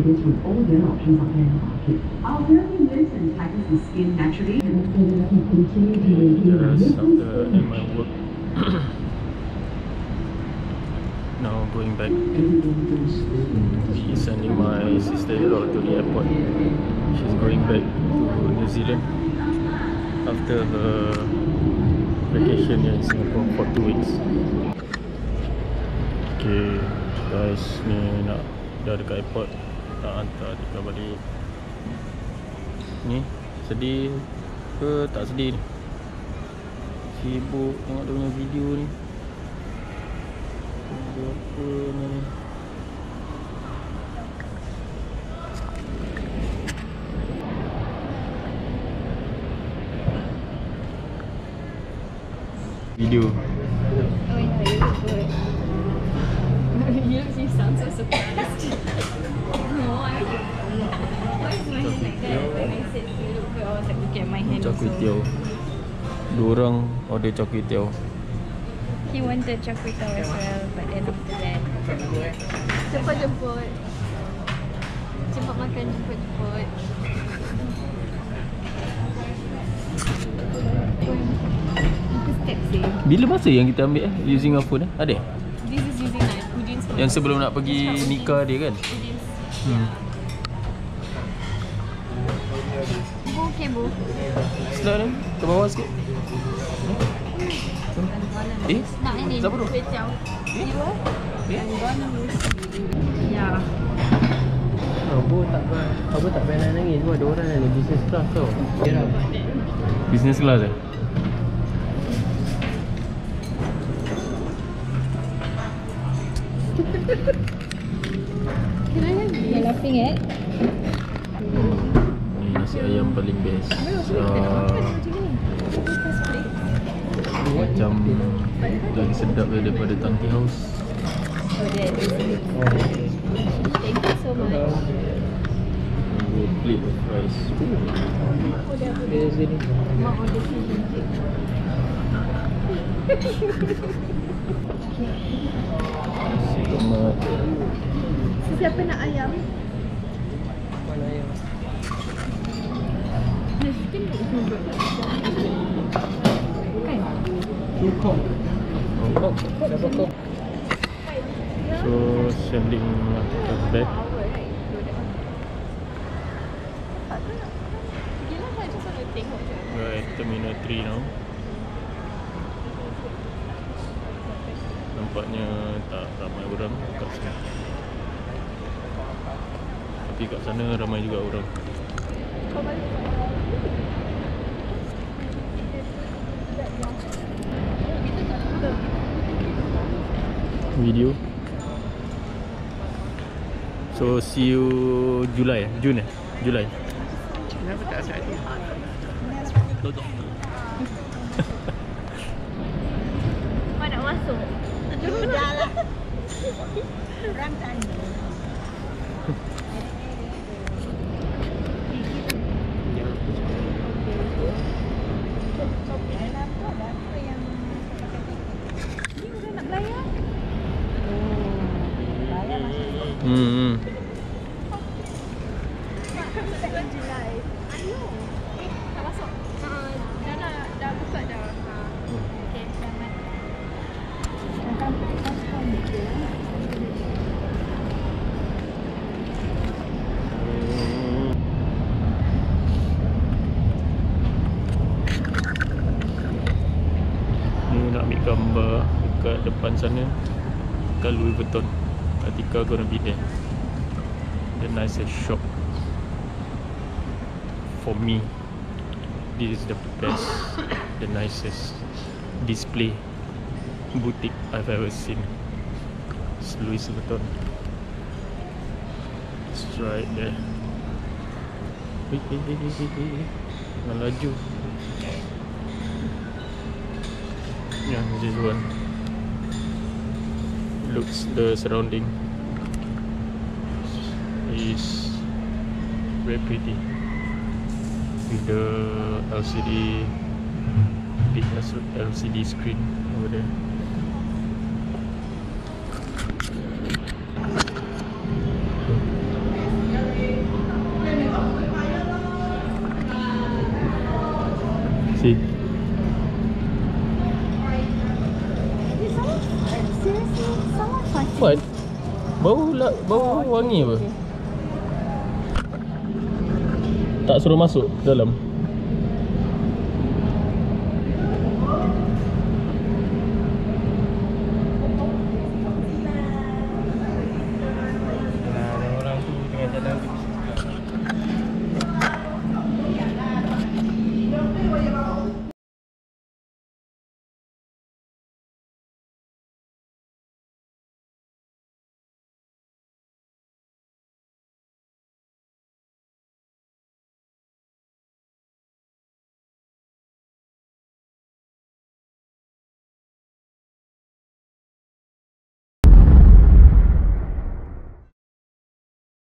this with all the other options out there in the market. Our European medicine tightens the skin naturally. And so that we continue to maintain our Just nipples after end my work Now going back. Be sending my sister-in-law to the airport. She's going back to New Zealand After her vacation here in Singapore for two weeks. Okay guys ni nak dah dekat airport nak hantar Tika balik. Ni sedih ke tak sedih ni? Sibuk tengok dia punya video ni. Video apa ni? Video. Oh yeah, you look good. you look, you sound so surprised. no, I Why is my hand like that? When I said look I was like looking at my hand char kway also. teow dua orang order char kway teow He wanted char kway teow as well, but then after that, cepat jemput. Cepat makan, cepat jemput. Sih. bila masa yang kita ambil eh using our phone eh ada yang sebelum nak pergi nikah dia kan hmm. Bu, okay bu. Sebelah ni Ke bawah sikit Eh Nak ini. Siapa tu? Are? Eh? Gonna miss you. Yeah. Abu tak Abu tak payah nangis sebab ada orang ni business class tau. Ya. Business class eh Can I have You're laughing at? Ni nasi ayam paling best uh, Macam Lagi sedap daripada Tangki House Oh. Thank you so much. Dua plate of rice Dia sini. Mak order sini. Lemak Siapa nak ayam? Mana ayam? Chicken. Kan? Siapa? So sending the bag We're at Terminal 3 now Nampaknya tak ramai orang kat sini Tapi kat sana ramai juga orang Video So see you July eh? June eh? July Kenapa tak saya? Mak nak masuk. Sudah lah. Orang tanya. Kenapa ada apa yang Ni udah nak belayar? Oh, belayar masih Hmm, hmm. Bulan Julai. Ayo. Eh, tak masuk. Uh, dah dah, dah buka dah. Uh, okay, selamat. Ni nak ambil gambar dekat depan sana. Dekat Louis Vuitton. Atika gonna be there The nicest shop. For me This is the best The nicest Display Boutique I've ever seen. It's Louis Vuitton. It's right there. Wait, wait, wait, wait, wait, wait. Jangan laju yeah this one looks the surrounding is very pretty. With the LCD big LCD screen over there. See? What? Bau la, bau wangi apa? Tak suruh masuk dalam